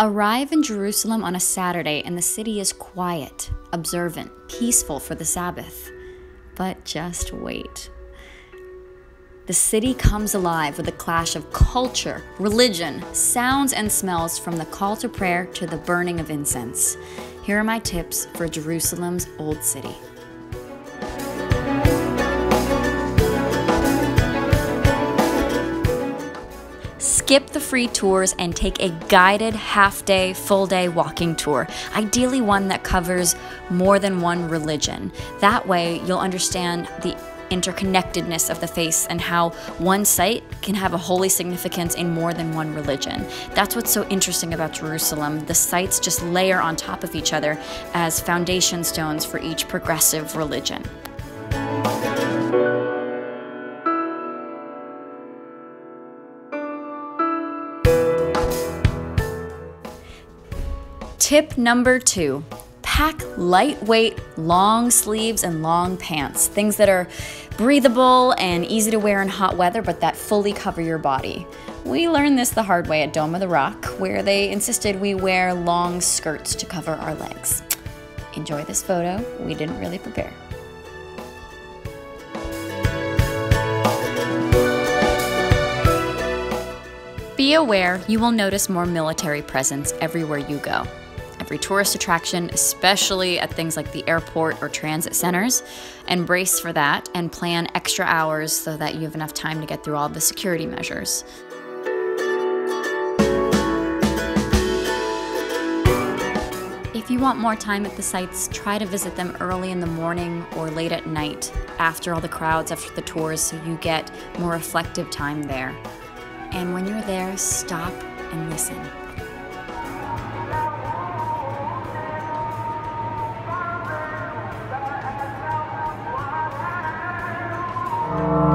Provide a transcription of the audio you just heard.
Arrive in Jerusalem on a Saturday and the city is quiet, observant, peaceful for the Sabbath. But just wait. The city comes alive with a clash of culture, religion, sounds, and smells from the call to prayer to the burning of incense. Here are my tips for Jerusalem's Old City. Skip the free tours and take a guided half day, full day walking tour, ideally one that covers more than one religion. That way, you'll understand the interconnectedness of the faith and how one site can have a holy significance in more than one religion. That's what's so interesting about Jerusalem. The sites just layer on top of each other as foundation stones for each progressive religion. Tip number two pack lightweight, long sleeves and long pants, things that are breathable and easy to wear in hot weather, but that fully cover your body. We learned this the hard way at Dome of the Rock, where they insisted we wear long skirts to cover our legs. Enjoy this photo, we didn't really prepare. Be aware you will notice more military presence everywhere you go every tourist attraction, especially at things like the airport or transit centers. And brace for that and plan extra hours so that you have enough time to get through all the security measures. If you want more time at the sites, try to visit them early in the morning or late at night after all the crowds, after the tours, so you get more reflective time there. And when you're there, stop and listen. Bye.